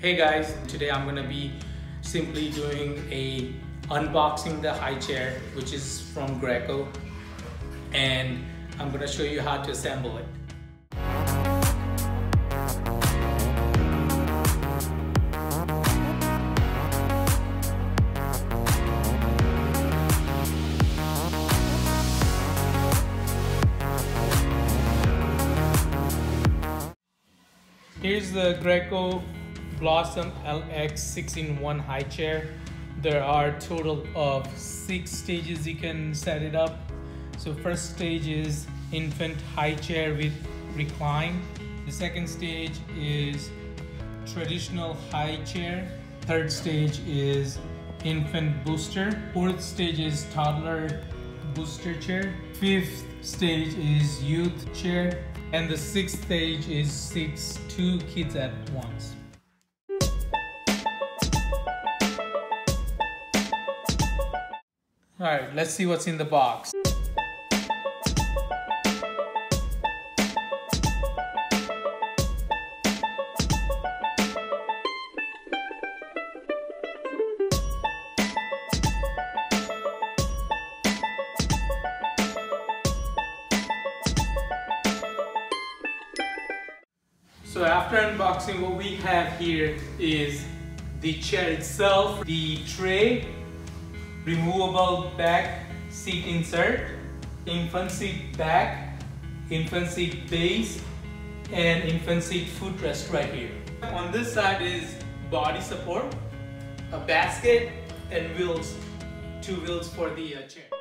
Hey guys, today I'm gonna be simply doing a unboxing the high chair which is from Graco and I'm gonna show you how to assemble it. Here's the Graco Blossom LX 6-in-1 high chair. There are total of six stages you can set it up. So first stage is infant high chair with recline. The second stage is traditional high chair. Third stage is infant booster. Fourth stage is toddler booster chair. Fifth stage is youth chair. And the sixth stage is seats two kids at once. All right, let's see what's in the box. So after unboxing, what we have here is the chair itself, the tray, removable back seat insert, infant seat back, infant seat base, and infant seat footrest right here. On this side is body support, a basket, and wheels, two wheels for the uh, chair.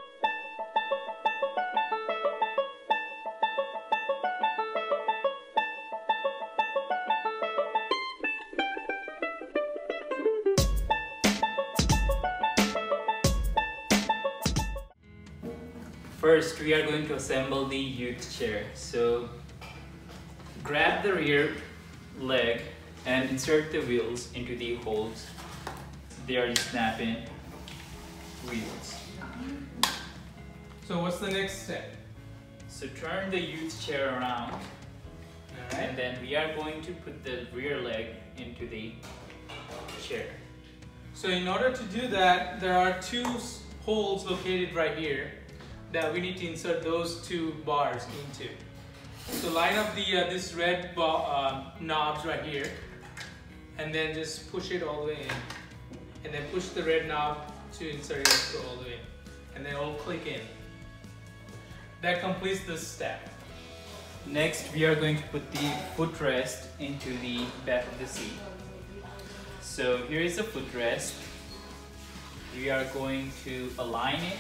First, we are going to assemble the youth chair. So, grab the rear leg and insert the wheels into the holes. They are snap-in wheels. So what's the next step? So turn the youth chair around All and then we are going to put the rear leg into the chair. So in order to do that, there are two holes located right here that we need to insert those two bars into. So line up the uh, this red uh, knobs right here, and then just push it all the way in, and then push the red knob to insert it all the way, in. and then it'll click in. That completes this step. Next, we are going to put the footrest into the back of the seat. So here is the footrest. We are going to align it.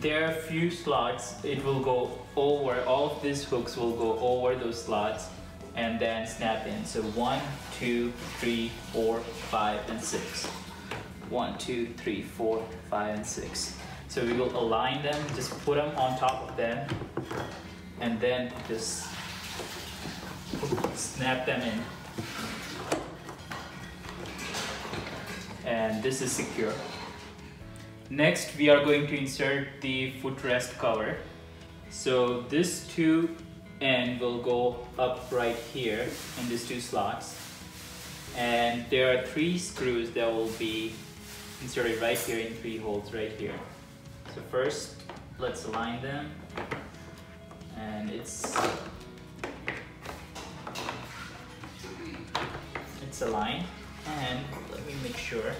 There are a few slots. It will go over, all of these hooks will go over those slots and then snap in. So one, two, three, four, five, and six. One, two, three, four, five, and six. So we will align them, just put them on top of them, and then just snap them in. And this is secure. Next, we are going to insert the footrest cover. So this two end will go up right here in these two slots. And there are three screws that will be inserted right here in three holes right here. So first, let's align them. And it's it's aligned and let me make sure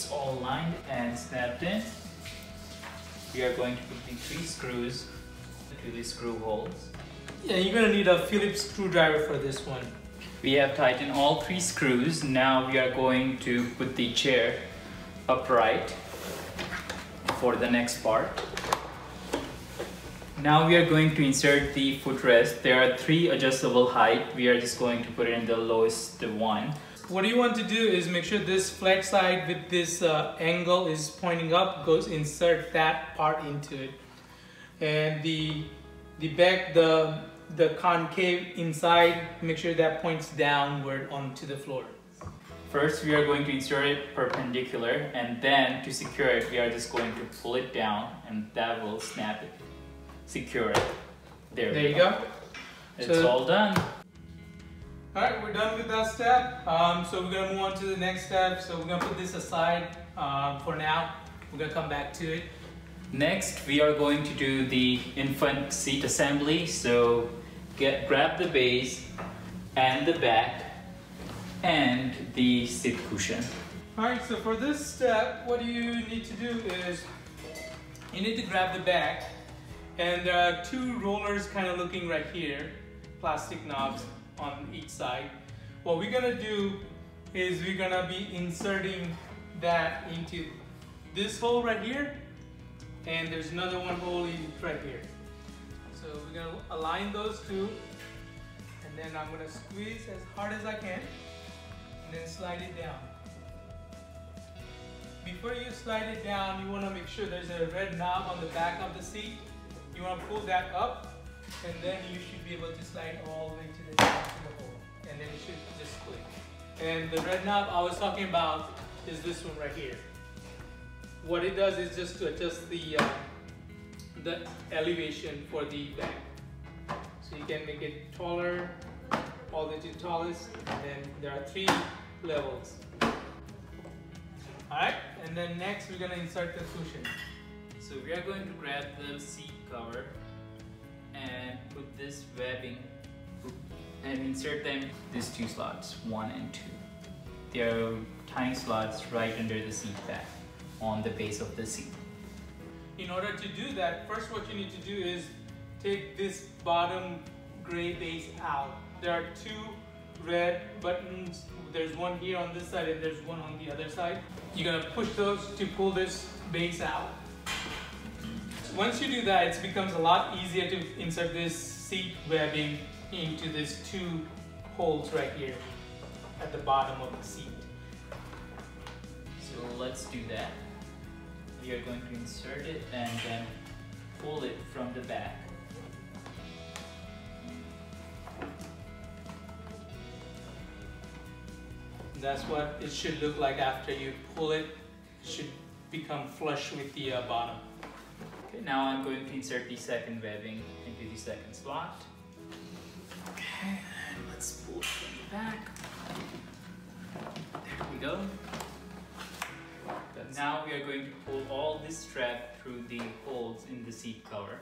it's all lined and snapped in we are going to put the three screws to the screw holes Yeah, you're gonna need a Phillips screwdriver for this one. we have tightened all three screws now we are going to put the chair upright for the next part now we are going to insert the footrest. There are three adjustable height. We are just going to put it in the lowest one. What you want to do is make sure this flat side with this uh, angle is pointing up, goes insert that part into it. And the the back, the the concave inside, make sure that points downward onto the floor. First, we are going to insert it perpendicular and then to secure it, we are just going to pull it down and that will snap it, secure it. There, There we you go. It's So- all done. All right, we're done with that step. Um, so we're gonna move on to the next step. So we're gonna put this aside uh, for now. We're gonna come back to it. Next, we are going to do the infant seat assembly. So get grab the base and the back and the seat cushion. All right, so for this step, what you need to do is you need to grab the back and there are two rollers kind of looking right here, plastic knobs on each side. What we're gonna do is we're gonna be inserting that into this hole right here and there's another one hole right here. So we're gonna align those two and then I'm gonna squeeze as hard as I can and then slide it down. Before you slide it down, you wanna make sure there's a red knob on the back of the seat. You wanna pull that up and then you should be able to slide all the way to the of the hole and then it should just click. And the red knob I was talking about is this one right here. What it does is just to adjust the uh, the elevation for the back. So you can make it taller, all the way to tallest, and then there are three levels. Alright, and then next we're gonna insert the cushion. So we are going to grab the seat cover put this webbing and insert them these two slots, one and two. They are tiny slots right under the seat back on the base of the seat. In order to do that, first what you need to do is take this bottom gray base out. There are two red buttons. There's one here on this side and there's one on the other side. You're gonna push those to pull this base out. Once you do that, it becomes a lot easier to insert this seat webbing into these two holes right here at the bottom of the seat. So let's do that. We are going to insert it and then pull it from the back. That's what it should look like after you pull it. It should become flush with the uh, bottom. Okay, now I'm going to insert the second webbing into the second slot. Okay, and let's pull it back. There we go. Now we are going to pull all this strap through the holes in the seat cover.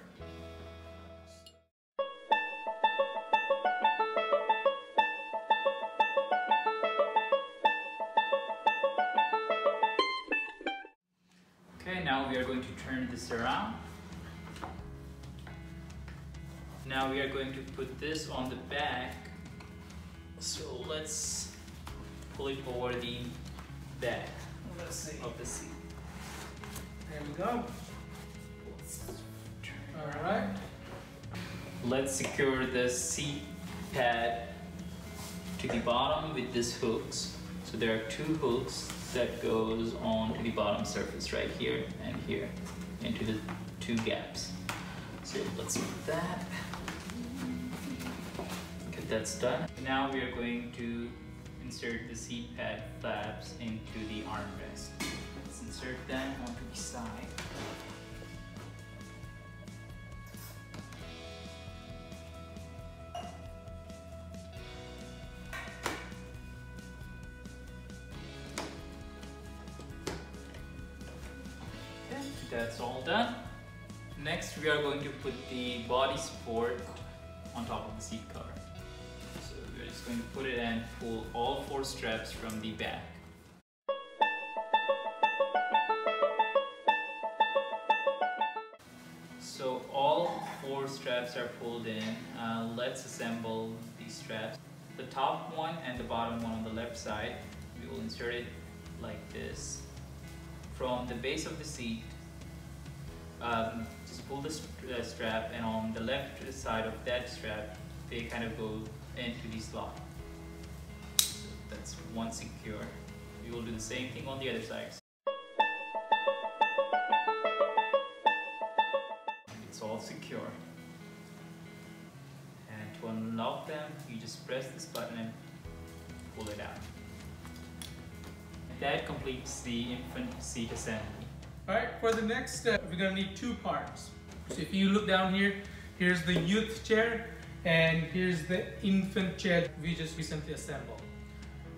Going to turn this around. Now we are going to put this on the back. So let's pull it over the back Let's see. of the seat. There we go. All right. Let's secure the seat pad to the bottom with these hooks. So there are two hooks that goes on to the bottom surface right here and here into the two gaps. So let's put that. Okay, that's done. Now we are going to insert the seat pad flaps into the armrest. Let's insert them onto the side. That's all done. Next, we are going to put the body support on top of the seat cover. So we're just going to put it and pull all four straps from the back. So all four straps are pulled in. Uh, let's assemble these straps. The top one and the bottom one on the left side, we will insert it like this. From the base of the seat, um, just pull the st- uh, strap and on the left side of that strap, they kind of go into the slot. So that's one secure. We will do the same thing on the other side. It's all secure. And to unlock them, you just press this button and pull it out. That completes the infant seat assembly. All right, for the next step, we're gonna need two parts. So if you look down here, here's the youth chair, And here's the infant chair we just recently assembled.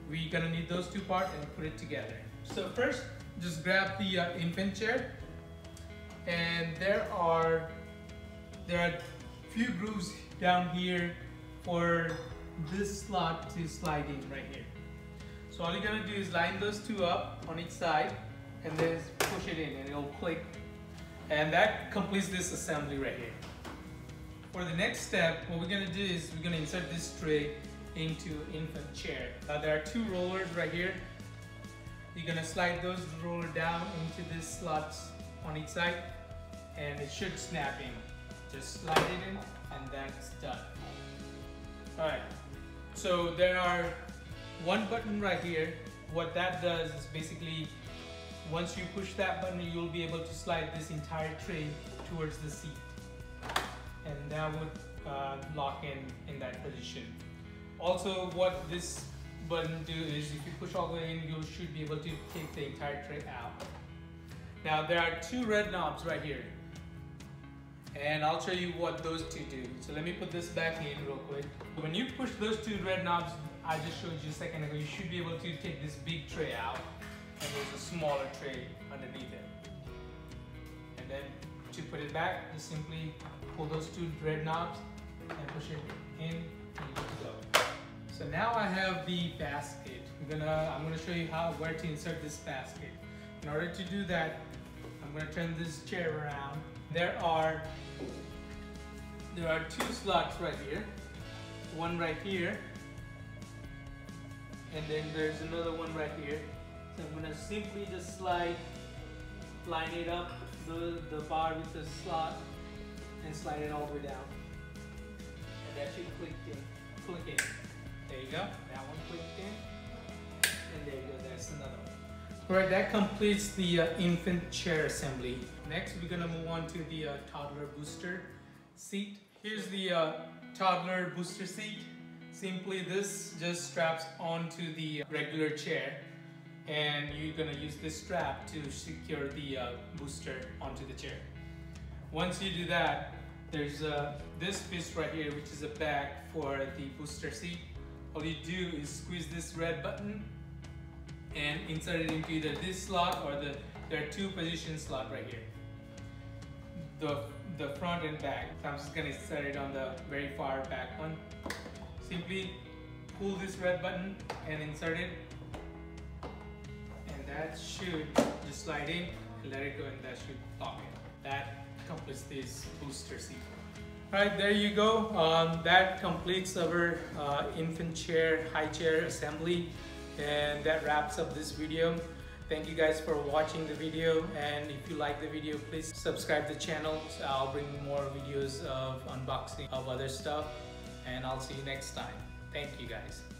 We're gonna need those two parts and put it together. So first, just grab the uh, infant chair and there are there are few grooves down here for this slot to slide in right here. So all you're gonna do is line those two up on each side and then push it in and it'll click. And that completes this assembly right here. For the next step, what we're gonna do is we're gonna insert this tray into infant chair. Uh, there are two rollers right here. You're gonna slide those roller down into these slots on each side and it should snap in. Just slide it in and that's done. Alright, so there are one button right here. What that does is basically once you push that button you'll be able to slide this entire tray towards the seat and that would uh, lock in in that position. Also what this button do is if you push all the way in you should be able to take the entire tray out. Now there are two red knobs right here and I'll show you what those two do. So let me put this back in real quick. When you push those two red knobs I just showed you a second ago, you should be able to take this big tray out and there's a smaller tray underneath it. And then to put it back, just simply pull those two red knobs and push it in and you're go. So now I have the basket. I'm gonna I'm gonna show you how where to insert this basket. In order to do that, I'm gonna turn this chair around. There are there are two slots right here. One right here. And then there's another one right here. So I'm gonna simply just slide, line it up, the, the bar with the slot, and slide it all the way down. And that should click in, click in. There you go, that one clicked in. And there you go, that's another one. Alright, that completes the uh, infant chair assembly. Next, we're gonna move on to the uh, toddler booster seat. Here's the uh, toddler booster seat. Simply this just straps onto the regular chair and you're gonna use this strap to secure the uh, booster onto the chair. Once you do that, there's uh, this piece right here which is a bag for the booster seat. All you do is squeeze this red button and insert it into either this slot or the there are two position slot right here. The the front and back. So I'm just gonna insert it on the very far back one. Simply pull this red button and insert it that should just slide in and let it go and that should lock it. That completes this booster seat. Alright, there you go. Um, that completes our uh, infant chair, high chair assembly and that wraps up this video. Thank you guys for watching the video and if you like the video please subscribe the channel. So I'll bring more videos of unboxing of other stuff and I'll see you next time. Thank you guys.